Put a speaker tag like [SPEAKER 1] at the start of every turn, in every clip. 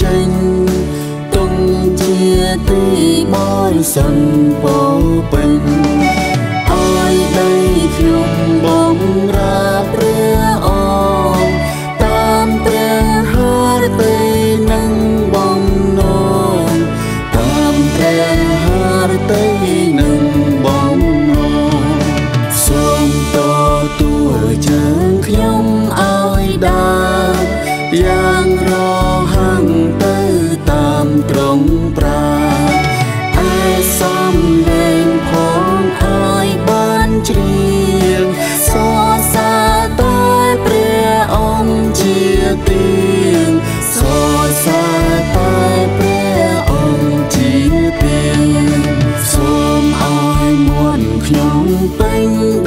[SPEAKER 1] ចេញទុំជាទីបរិសុទ្ធពោពេញ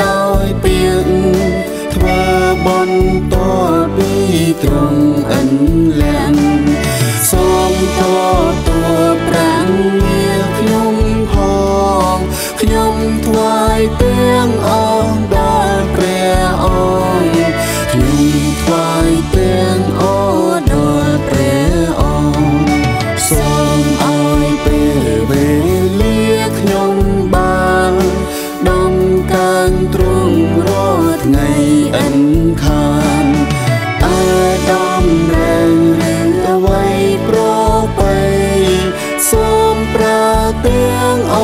[SPEAKER 1] ដោយពីងធ្វើបន់តពីត្រង់អិនលាំសូមតតួប្រាំងងារខ្ញុំផងខ្ញុំថ្វា ប្រើទាំងអ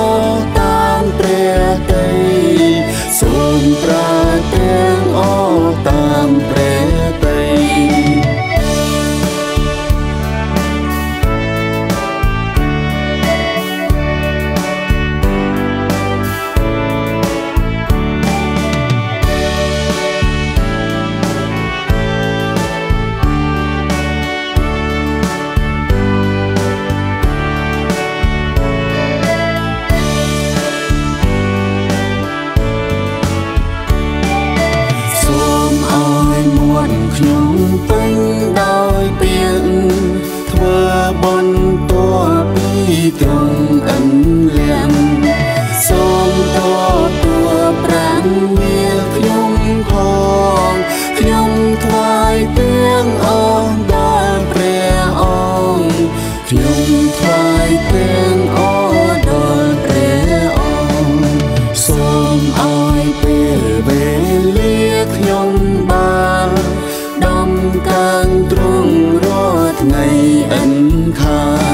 [SPEAKER 1] ខ្ញុំពេញដោយពីងធ្វើបន់តពីត្រង់អិនលៀងសូមតតួប្រាំងមានខ្ញុំផងខ្ញុំថ្វាយទាំងអស់ដល់ព្រះអង្គខ្ញុំថ្វាយទាំងអស់ បានដំកើ